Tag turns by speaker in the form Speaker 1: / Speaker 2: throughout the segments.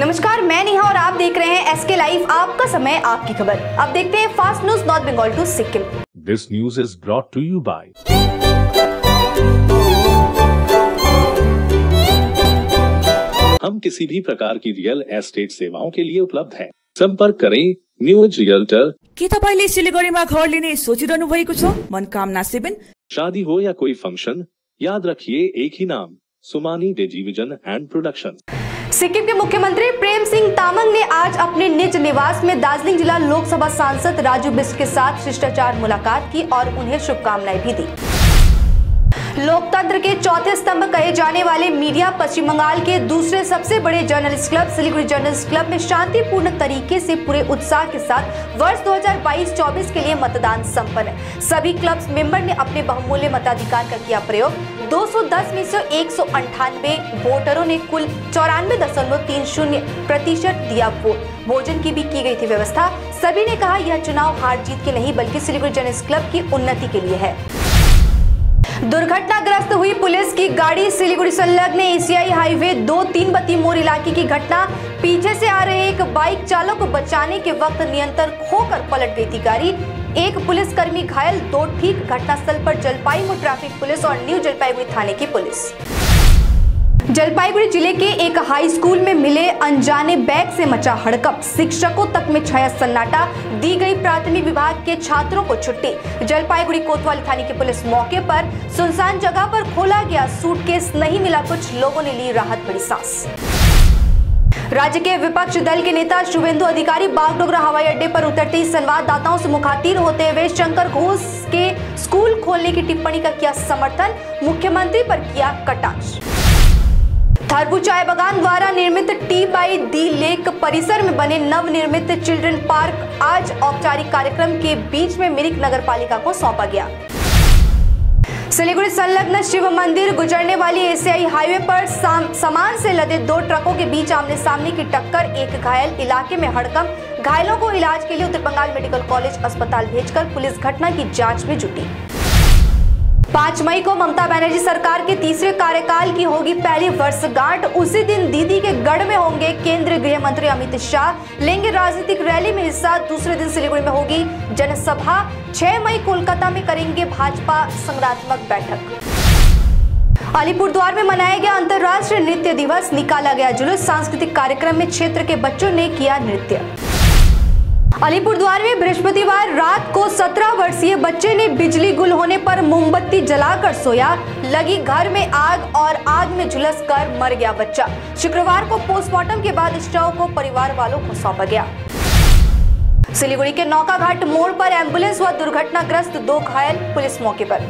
Speaker 1: नमस्कार मैं नेहा और आप देख रहे हैं एस के लाइव आपका समय आपकी खबर। अब देखते हैं fast news North Bengal to Sikkim
Speaker 2: this news is brought to you by
Speaker 3: हम किसी भी प्रकार की रियल एस्टेट सेवाओं के लिए उपलब्ध हैं। संपर्क करें न्यूज़ रियल्टर
Speaker 4: के तपाईँले सिलिगुडीमा घर लिने सोचिरहनु भएको छ? मनकामना सेभेन
Speaker 3: शादी हो या कोई फ़ंक्शन याद रखिए एक ही नाम Sumani television and production
Speaker 1: Sikkim के मुख्यमंत्री प्रेम सिंह तामंग ने आज अपने निज निवास में दार्जिलिंग जिला लोकसभा सांसद राजू बिस्ट के साथ शिष्टाचार मुलाकात की और उन्हें शुभकामनाएँ भी दी। लोकतंत्र के चौथे स्तंभ कहे जाने वाले मीडिया पश्चिम बंगाल के दूसरे सबसे बड़े journalist club, Siliguri journalist club में शांतिपूर्ण तरीके से पूरे उत्साह के साथ वर्ष 2022-24 के लिए मतदान संपन्न। सभी क्लब्स मेंबर ने अपने बहुमूल्य मताधिकार का किया प्रयोग। 210 में से एक वोटरों ने कुल चौरानवे दशमलव तीन शून्य प्रतिशत दिया वोट। भोजन की भी की गई थी व्यवस्था। सभी ने कहा यह चुनाव हार जीत के नहीं, बल्कि सिलीगुड़ी जर्नलिस्ट क्लब की उन्नति के लिए है। दुर्घटनाग्रस्त हुई पुलिस की गाड़ी सिलीगुड़ी संलग्न एशियाई हाईवे दो तीन बत्ती मोर इलाके की घटना। पीछे से आ रहे एक बाइक चालक को बचाने के वक्त नियंत्रण खोकर पलट गई थी गाड़ी। एक पुलिसकर्मी घायल, दो ठीक घटनास्थल पर जलपाईगुड़ी ट्रैफ़िक पुलिस और न्यू जलपाईगुड़ी थाने की पुलिस। जलपाईगुड़ी ज़िले के एक हाई स्कूल में मिले अनजाने बैग से मचा हड़कप। शिक्षकों तक में छाया सन्नाटा। दी गई प्राथमिक विभाग के छात्रों को छुट्टी। जलपाईगुड़ी कोतवाली थाने की पुलिस मौके पर सुनसान जगह पर खोला गया सूटकेस। नहीं मिला कुछ, लोगों ने ली राहत बड़ी सांस। राज्य के विपक्ष दल के नेता शुभेंदु अधिकारी बागडोगरा हवाई अड्डे पर उतरते ही संवाददाताओं से मुखातिब होते हुए शंकर घोष के स्कूल खोलने की टिप्पणी का किया समर्थन। मुख्यमंत्री पर किया कटाक्ष। थरबू चाय बागान द्वारा निर्मित टी बाई दी लेक परिसर में बने नवनिर्मित चिल्ड्रन पार्क आज औपचारिक कार्यक्रम के बीच में मिरिक नगर पालिका को सौंपा गया। सिलीगुड़ी संलग्न शिव मंदिर गुजरने वाली एशियाई हाईवे पर सामान से लदे दो ट्रकों के बीच आमने सामने की टक्कर, एक घायल इलाके में हड़कम घायलों को इलाज के लिए उत्तर बंगाल मेडिकल कॉलेज अस्पताल भेजकर पुलिस घटना की जाँच में जुटी। पाँच मई को ममता बनर्जी सरकार के तीसरे कार्यकाल की होगी पहली वर्षगांठ। उसी दिन दीदी के गढ़ में होंगे केंद्रीय गृह मंत्री अमित शाह। लेंगे राजनीतिक रैली में हिस्सा, दूसरे दिन सिलीगुड़ी में होगी जनसभा। 6 मई कोलकाता में करेंगे भाजपा संग्रात्मक बैठक। अलीपुरद्वार में मनाया गया अंतर्राष्ट्रीय नृत्य दिवस, निकाला गया जुलूस। सांस्कृतिक कार्यक्रम में क्षेत्र के बच्चों ने किया नृत्य। अलीपुरद्वार में बृहस्पतिवार रात को 17 वर्षीय बच्चे ने बिजली गुल होने पर मोमबत्ती जलाकर सोया। लगी घर में आग और आग में झुलस कर मर गया बच्चा। शुक्रवार को पोस्टमार्टम के बाद शव को परिवार वालों को सौंपा गया। सिलीगुड़ी के नौका घाट मोड़ पर एंबुलेंस व दुर्घटनाग्रस्त दो घायल पुलिस मौके पर।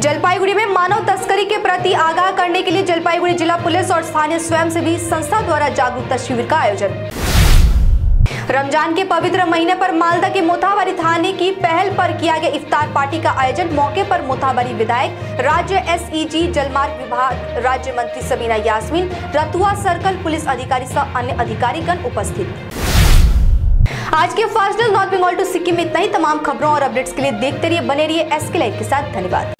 Speaker 1: जलपाईगुड़ी में मानव तस्करी के प्रति आगाह करने के लिए जलपाईगुड़ी जिला पुलिस और स्थानीय स्वयंसेवी संस्था द्वारा जागरूकता शिविर का आयोजन। रमज़ान के पवित्र महीने पर मालदा के मोथाबारी थाने की पहल पर किया गया इफ्तार पार्टी का आयोजन। मौके पर मोथाबारी विधायक, राज्य एसईजी जलमार्ग विभाग, राज्य मंत्री सबीना यास्मीन, रतुआ सर्कल पुलिस अधिकारी सह अन्य अधिकारीगण उपस्थित। आज के fast North Bengal to Sikkim में इतना ही तमाम खबरों और अपडेट्स के लिए देखते रहिए, बने रहिए एस के लाइव के साथ। धन्यवाद।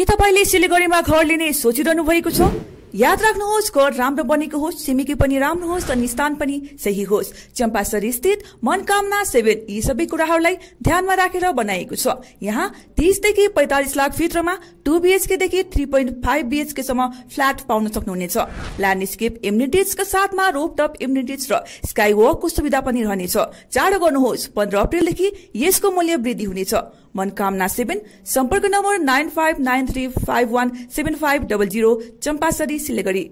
Speaker 4: के तपाईँले सिलिगुडीमा घर लिने सोचिरहनु भएको छ? याद राख्नुहोस् घर राम्रो बनेको होस् छिमेकी पनि राम्रो होस् अनि स्थान पनि सही होस्। चम्पासरी स्थित मनकामना सेभेन यी सबै कुराहरूलाई ध्यानमा राखेर बनाइएको छ। यहाँ तीसदेखि पैतालिस लाख भित्रमा टू बिएचकेदेखि थ्री पोइन्ट फाइभ बिएचकेसम्म फ्ल्याट पाउन सक्नुहुनेछ। ल्यान्डस्केप इम्युनिटिजका साथमा रोपटप इम्युनिटिज र स्काई वकको सुविधा पनि रहनेछ। चाँडो गर्नुहोस् पन्ध्र अप्रेलदेखि यसको मूल्य वृद्धि हुनेछ। मनकामना सेभेन सम्पर्क number nine five nine three five one seven five double zero Champasari Siliguri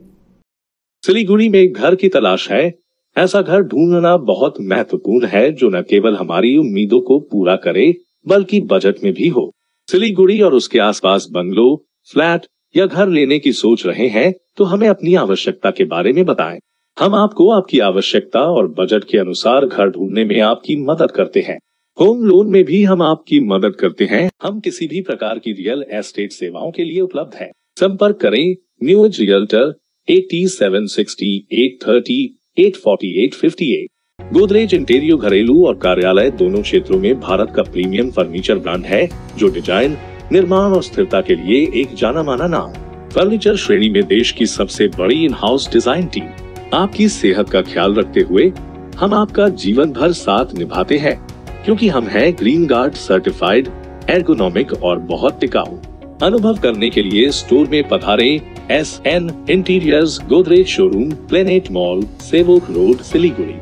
Speaker 3: Siliguri में घर की तलाश है। ऐसा घर ढूंढना बहुत महत्वपूर्ण है, जो न केवल हमारी उम्मीदों को पूरा करे, बल्कि बजट में भी हो। सिलीगुड़ी और उसके आसपास बंगलो, फ्लैट या घर लेने की सोच रहे हैं तो हमें अपनी आवश्यकता के बारे में बताएँ। हम आपको आपकी आवश्यकता और बजट के अनुसार घर ढूँढने में आपकी मदद करते हैं। होम लोन में भी हम आपकी मदद करते हैं। हम किसी भी प्रकार की रियल एस्टेट सेवाओं के लिए उपलब्ध हैं। संपर्क करें news realtor eighty seven sixty eight thirty eight forty eight fifty eight Godrej Interio घरेलू और कार्यालय दोनों क्षेत्रों में भारत का प्रीमियम फर्नीचर ब्रांड है, जो डिज़ाइन निर्माण और स्थिरता के लिए एक जाना माना नाम। फर्नीचर श्रेणी में देश की सबसे बड़ी इन हाउस डिज़ाइन टीम आपकी सेहत का ख्याल रखते हुए, हम आपका जीवन भर साथ निभाते हैं, क्योंकि हम हैं ग्रीन गार्ड सर्टिफाइड एर्गोनॉमिक और बहुत टिकाऊ। अनुभव करने के लिए स्टोर में पधारे S N interiors Godrej showroom Planet Mall Sevoke road, Siliguri.